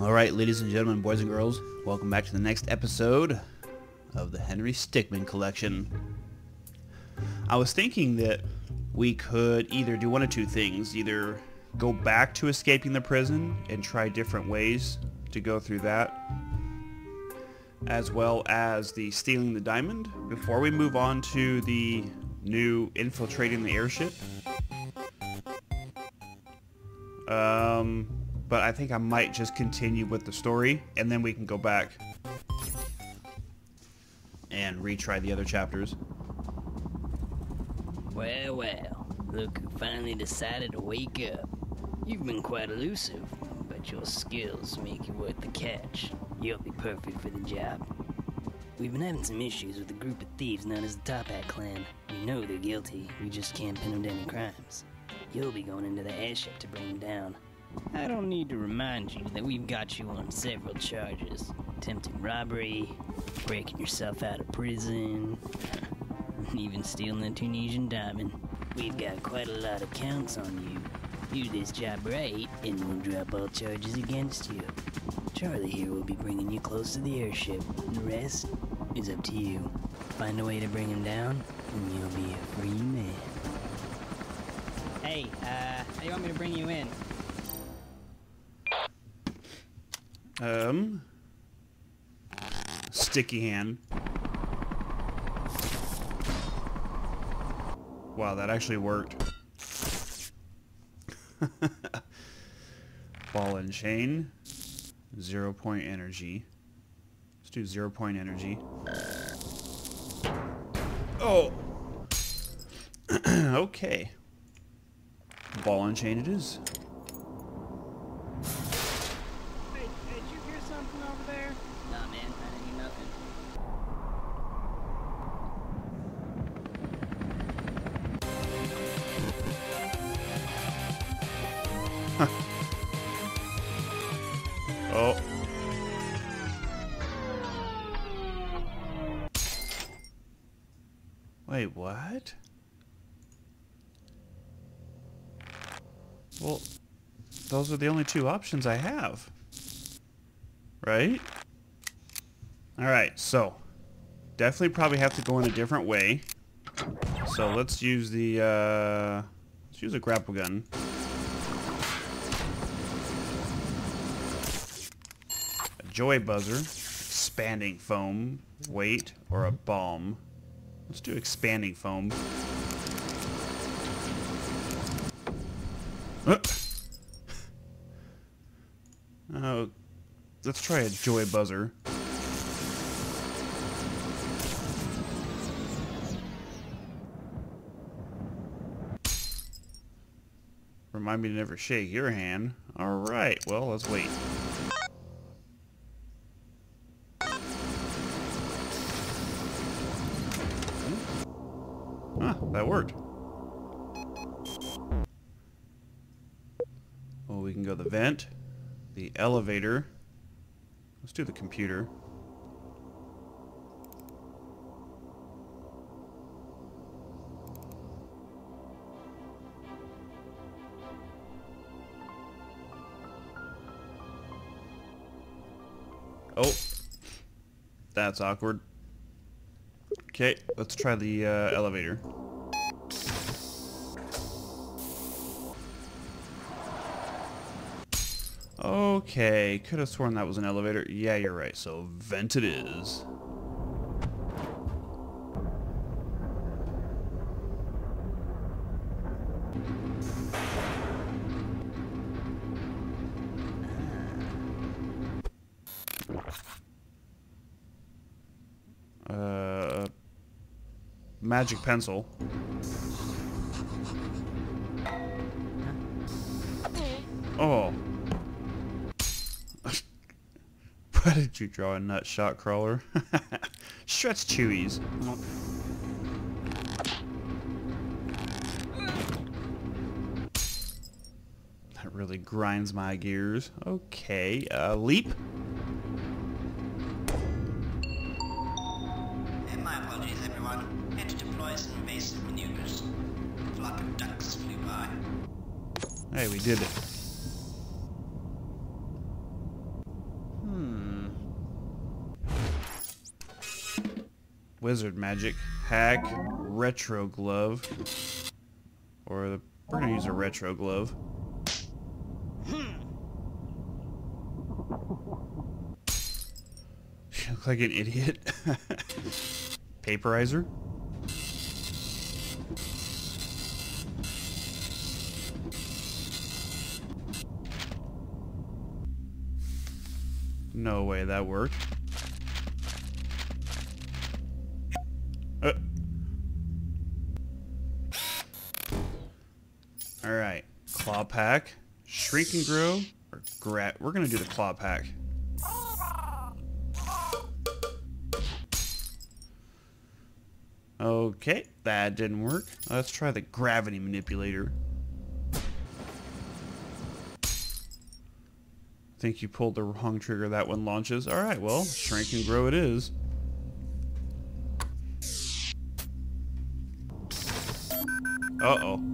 Alright, ladies and gentlemen, boys and girls, welcome back to the next episode of the Henry Stickmin Collection. I was thinking that we could either do one of two things, either go back to escaping the prison and try different ways to go through that, as well as the stealing the diamond, before we move on to the new infiltrating the airship. Um, but I think I might just continue with the story, and then we can go back and retry the other chapters. Well, well, look who finally decided to wake up. You've been quite elusive, but your skills make you worth the catch. You'll be perfect for the job. We've been having some issues with a group of thieves known as the Toppat Clan. We know they're guilty, we just can't pin them to any crimes. You'll be going into the airship to bring them down. I don't need to remind you that we've got you on several charges. Attempting robbery, breaking yourself out of prison, and even stealing the Tunisian diamond. We've got quite a lot of counts on you. Do this job right, and we'll drop all charges against you. Charlie here will be bringing you close to the airship. The rest is up to you. Find a way to bring him down, and you'll be a free man. Hey, uh, you want me to bring you in? Um, sticky hand. Wow, that actually worked. Ball and chain. Zero point energy. Let's do zero point energy. Oh! okay. Ball and chain it is. Oh. Wait, what? Well, those are the only two options I have. Right? Alright, so. Definitely probably have to go in a different way. So let's use the, uh... Let's use a grapple gun. Joy buzzer, expanding foam, weight, or a bomb. Let's do expanding foam. Uh. Oh, let's try a joy buzzer. Remind me to never shake your hand. Alright, well, let's wait. That worked. Well, we can go the vent, the elevator. Let's do the computer. Oh, that's awkward. Okay, let's try the uh, elevator. Okay, could have sworn that was an elevator. Yeah, you're right. So vent it is. Uh, magic pencil. Oh. Why did you draw a nut shot crawler? Stretch chewies. That really grinds my gears. Okay, uh, leap. And my apologies, everyone. Had to deploy some evasive maneuvers. A flock of ducks flew by. Hey, we did it. Wizard magic, hack, retro glove, or the, we're gonna use a retro glove. You look like an idiot. Paperizer. No way that worked. All right, claw pack, shrink and grow, or grat. We're gonna do the claw pack. Okay, that didn't work. Let's try the gravity manipulator. I think you pulled the wrong trigger. That one launches. All right, well, shrink and grow it is. Uh-oh.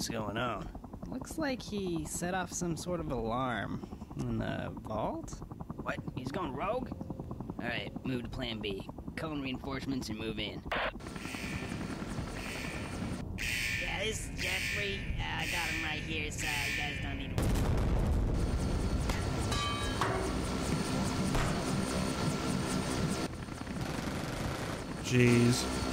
What's going on? Looks like he set off some sort of alarm in the vault. What? He's gone rogue? Alright, move to plan B. Call in reinforcements and move in. Yeah, this is Jeffrey. Uh, I got him right here, so you guys don't need to... Jeez.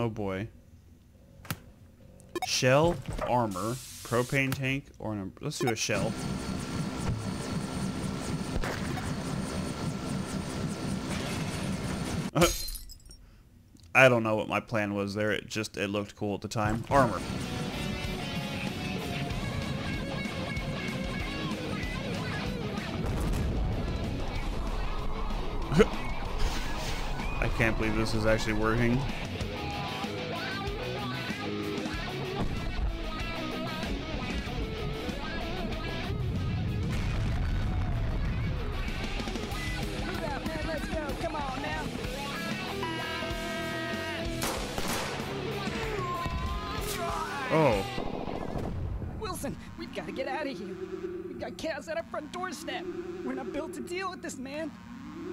Oh boy. Shell, armor, propane tank, or an, let's do a shell. I don't know what my plan was there. It just it looked cool at the time. Armor. I can't believe this is actually working. Oh. Wilson, we've got to get out of here. We've got chaos at our front doorstep. We're not built to deal with this, man.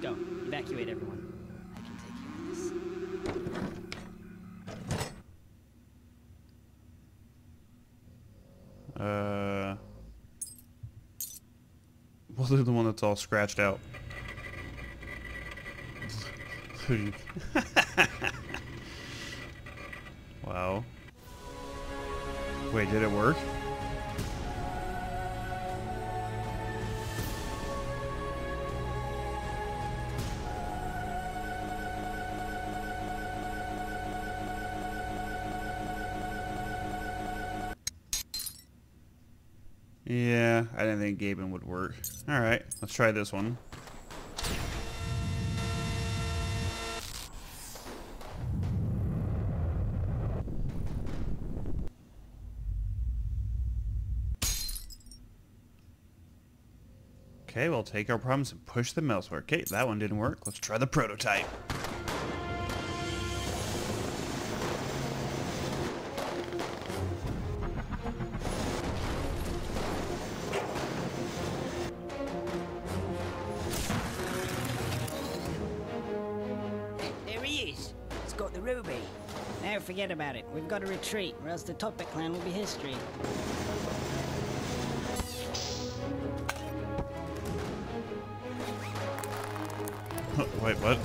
Go, evacuate everyone. I can take care of this. Uh, we'll do the one that's all scratched out. wow. Wait, did it work? Yeah, I didn't think Gaben would work. Alright, let's try this one. Okay, we'll take our problems and push them elsewhere. Okay, that one didn't work. Let's try the prototype. There he is! He's got the ruby. Now forget about it. We've got to retreat, or else the Toppat clan will be history. Wait, what?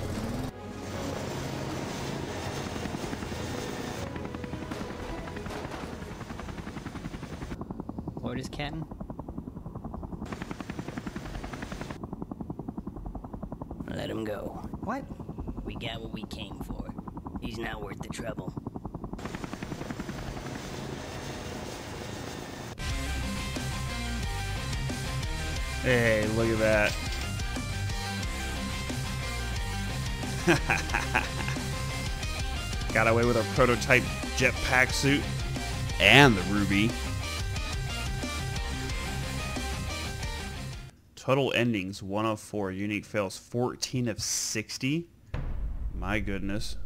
Orders, Captain? Let him go. What? We got what we came for. He's not worth the trouble. Hey, look at that. Got away with our prototype jetpack suit and the ruby. Total endings 1 of 4. Unique fails 14 of 60. My goodness.